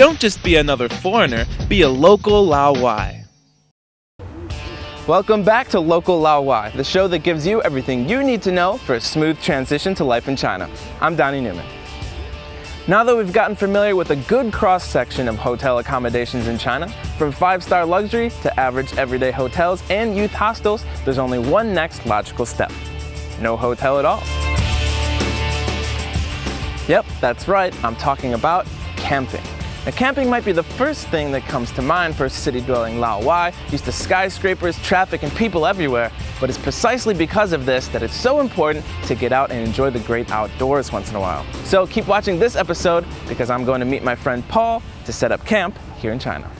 Don't just be another foreigner, be a local Laowai. Welcome back to Local Laowai, the show that gives you everything you need to know for a smooth transition to life in China. I'm Donny Newman. Now that we've gotten familiar with a good cross section of hotel accommodations in China, from five star luxury to average everyday hotels and youth hostels, there's only one next logical step no hotel at all. Yep, that's right, I'm talking about camping. Now, camping might be the first thing that comes to mind for a city dwelling Laowai, used to skyscrapers, traffic, and people everywhere. But it's precisely because of this that it's so important to get out and enjoy the great outdoors once in a while. So keep watching this episode because I'm going to meet my friend Paul to set up camp here in China.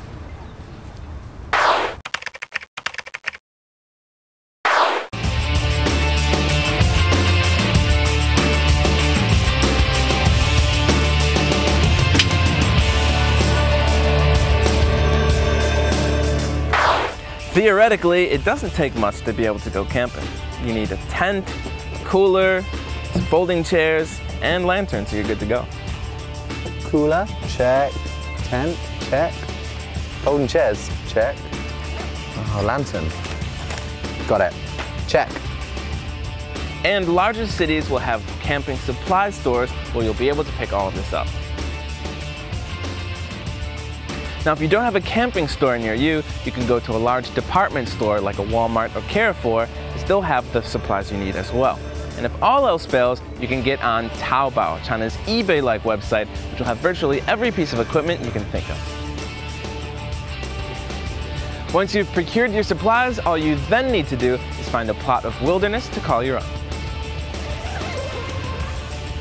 Theoretically, it doesn't take much to be able to go camping. You need a tent, cooler, some folding chairs, and lanterns, so you're good to go. Cooler, check. Tent, check. Folding chairs, check. Oh, lantern. Got it. Check. And larger cities will have camping supply stores where you'll be able to pick all of this up. Now, if you don't have a camping store near you, you can go to a large department store like a Walmart or Carrefour and still have the supplies you need as well. And if all else fails, you can get on Taobao, China's eBay-like website, which will have virtually every piece of equipment you can think of. Once you've procured your supplies, all you then need to do is find a plot of wilderness to call your own.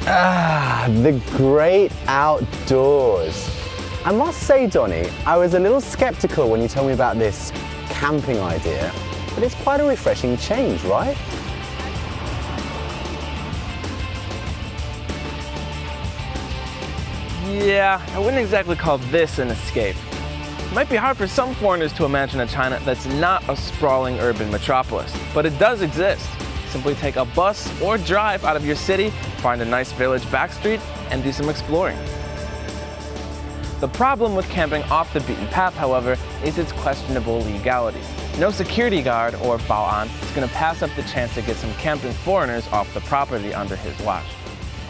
Ah, the great outdoors. I must say, Donny, I was a little skeptical when you told me about this camping idea, but it's quite a refreshing change, right? Yeah, I wouldn't exactly call this an escape. It might be hard for some foreigners to imagine a China that's not a sprawling urban metropolis, but it does exist. Simply take a bus or drive out of your city, find a nice village backstreet, and do some exploring. The problem with camping off the beaten path, however, is its questionable legality. No security guard or Bao'an is going to pass up the chance to get some camping foreigners off the property under his watch.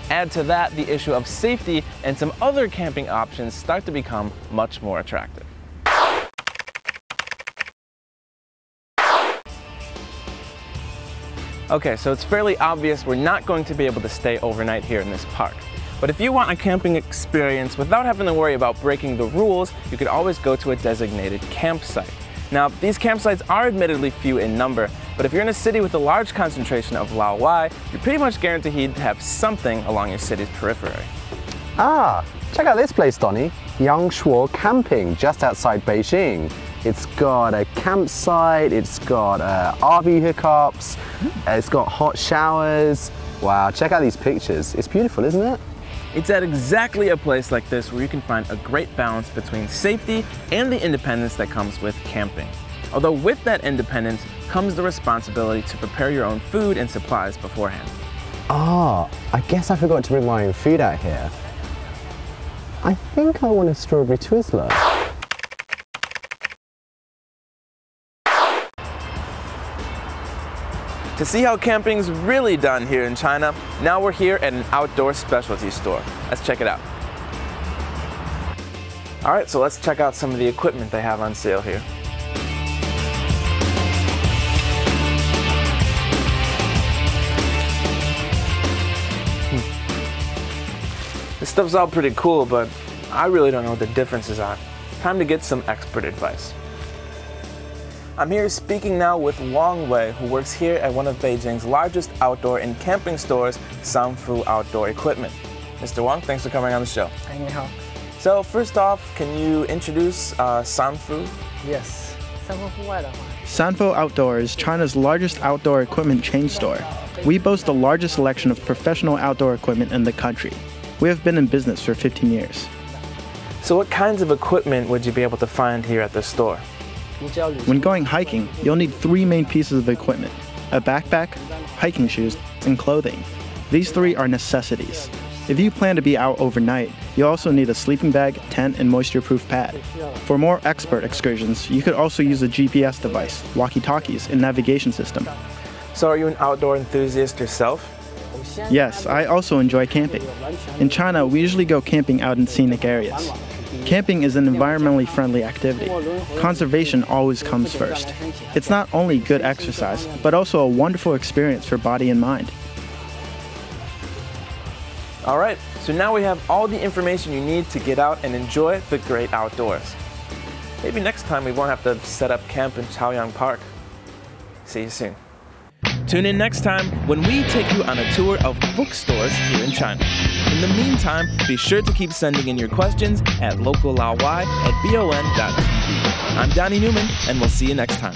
Add to that the issue of safety and some other camping options start to become much more attractive. Okay, so it's fairly obvious we're not going to be able to stay overnight here in this park. But if you want a camping experience without having to worry about breaking the rules, you could always go to a designated campsite. Now, these campsites are admittedly few in number, but if you're in a city with a large concentration of Laowai, you're pretty much guaranteed to have something along your city's periphery. Ah, check out this place, Donny. Yangshuo Camping, just outside Beijing. It's got a campsite, it's got uh, RV hookups, it's got hot showers. Wow, check out these pictures. It's beautiful, isn't it? It's at exactly a place like this where you can find a great balance between safety and the independence that comes with camping. Although with that independence comes the responsibility to prepare your own food and supplies beforehand. Ah, I guess I forgot to bring my own food out here. I think I want a strawberry Twizzler. To see how camping's really done here in China, now we're here at an outdoor specialty store. Let's check it out. All right, so let's check out some of the equipment they have on sale here. Hmm. This stuff's all pretty cool, but I really don't know what the differences are. Time to get some expert advice. I'm here speaking now with Wang Wei, who works here at one of Beijing's largest outdoor and camping stores, Sanfu Outdoor Equipment. Mr. Wang, thanks for coming on the show. So first off, can you introduce uh, Sanfu? Yes. Sanfu Outdoor is China's largest outdoor equipment chain store. We boast the largest selection of professional outdoor equipment in the country. We have been in business for 15 years. So what kinds of equipment would you be able to find here at the store? When going hiking, you'll need three main pieces of equipment a backpack, hiking shoes, and clothing. These three are necessities. If you plan to be out overnight, You also need a sleeping bag, tent, and moisture-proof pad. For more expert excursions, you could also use a GPS device, walkie-talkies, and navigation system. So, are you an outdoor enthusiast yourself? Yes, I also enjoy camping. In China, we usually go camping out in scenic areas. Camping is an environmentally friendly activity. Conservation always comes first. It's not only good exercise, but also a wonderful experience for body and mind. All right, so now we have all the information you need to get out and enjoy the great outdoors. Maybe next time we won't have to set up camp in Chaoyang Park. See you soon. Tune in next time when we take you on a tour of bookstores here in China. In the meantime, be sure to keep sending in your questions at locallaowai at bon.tv. I'm Donny Newman, and we'll see you next time.